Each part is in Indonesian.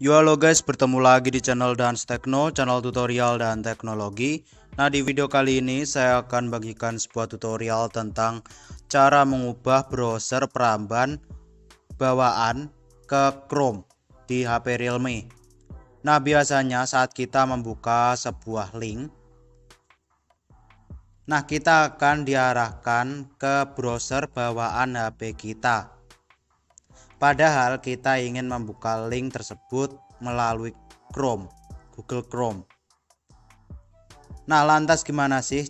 Yo halo guys, bertemu lagi di channel Dance Techno, channel tutorial dan teknologi. Nah di video kali ini saya akan bagikan sebuah tutorial tentang cara mengubah browser peramban bawaan ke Chrome di HP Realme. Nah biasanya saat kita membuka sebuah link, nah kita akan diarahkan ke browser bawaan HP kita. Padahal kita ingin membuka link tersebut melalui Chrome, Google Chrome. Nah, lantas gimana sih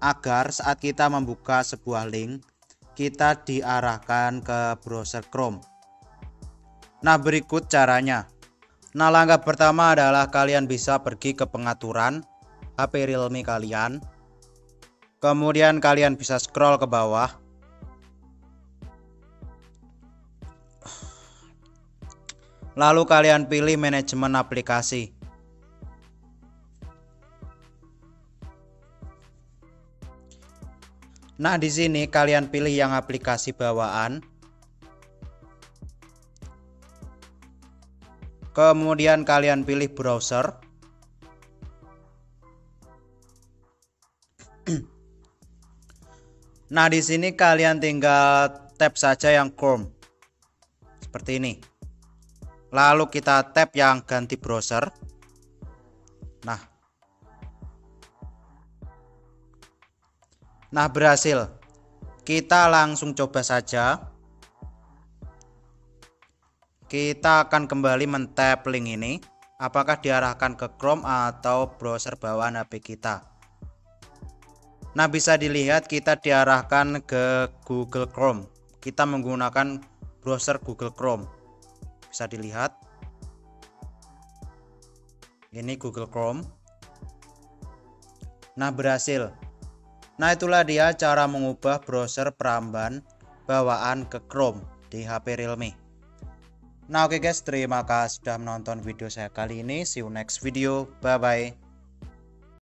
agar saat kita membuka sebuah link kita diarahkan ke browser Chrome? Nah, berikut caranya. Nah, langkah pertama adalah kalian bisa pergi ke pengaturan HP Realme kalian. Kemudian kalian bisa scroll ke bawah Lalu kalian pilih manajemen aplikasi. Nah, di sini kalian pilih yang aplikasi bawaan. Kemudian kalian pilih browser. Nah, di sini kalian tinggal tap saja yang Chrome. Seperti ini lalu kita tap yang ganti browser. Nah. Nah berhasil. Kita langsung coba saja. Kita akan kembali mentap link ini. Apakah diarahkan ke Chrome atau browser bawaan HP kita? Nah bisa dilihat kita diarahkan ke Google Chrome. Kita menggunakan browser Google Chrome bisa dilihat. Ini Google Chrome. Nah berhasil. Nah itulah dia cara mengubah browser peramban bawaan ke Chrome di HP Realme. Nah oke okay guys. Terima kasih sudah menonton video saya kali ini. See you next video. Bye bye